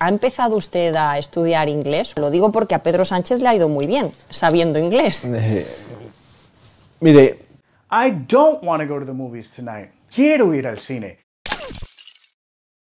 ¿Ha empezado usted a estudiar inglés? Lo digo porque a Pedro Sánchez le ha ido muy bien sabiendo inglés. Eh, mire, I don't want to go to the movies tonight. Quiero ir al cine.